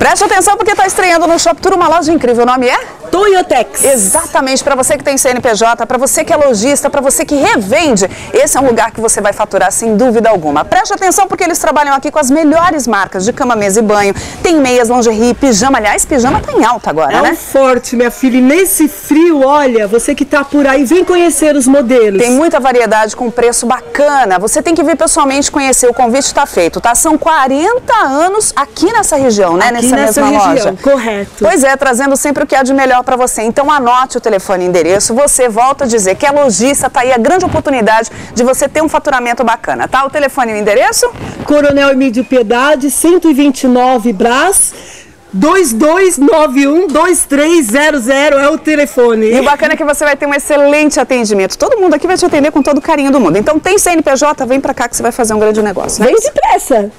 Preste atenção porque está estreando no Shop Tour uma loja incrível. O nome é? Toyotex. Exatamente, para você que tem CNPJ, para você que é lojista, para você que revende, esse é um lugar que você vai faturar sem dúvida alguma. Preste atenção porque eles trabalham aqui com as melhores marcas de cama, mesa e banho. Tem meias, lingerie, pijama. Aliás, pijama tá em alta agora, é né? Um forte, minha filha. E nesse frio, olha, você que tá por aí, vem conhecer os modelos. Tem muita variedade com preço bacana. Você tem que vir pessoalmente conhecer. O convite está feito, tá? São 40 anos aqui nessa região, né? Aqui nessa, nessa mesma região, loja. correto. Pois é, trazendo sempre o que há de melhor para você. Então anote o telefone e endereço. Você volta a dizer que é lojista, tá aí a grande oportunidade de você ter um faturamento bacana, tá? O telefone e o endereço? Coronel Emílio Piedade, 129 Brás. 2291-2300 é o telefone. E o bacana é que você vai ter um excelente atendimento. Todo mundo aqui vai te atender com todo o carinho do mundo. Então tem CNPJ, vem pra cá que você vai fazer um grande negócio. Né? Vem depressa!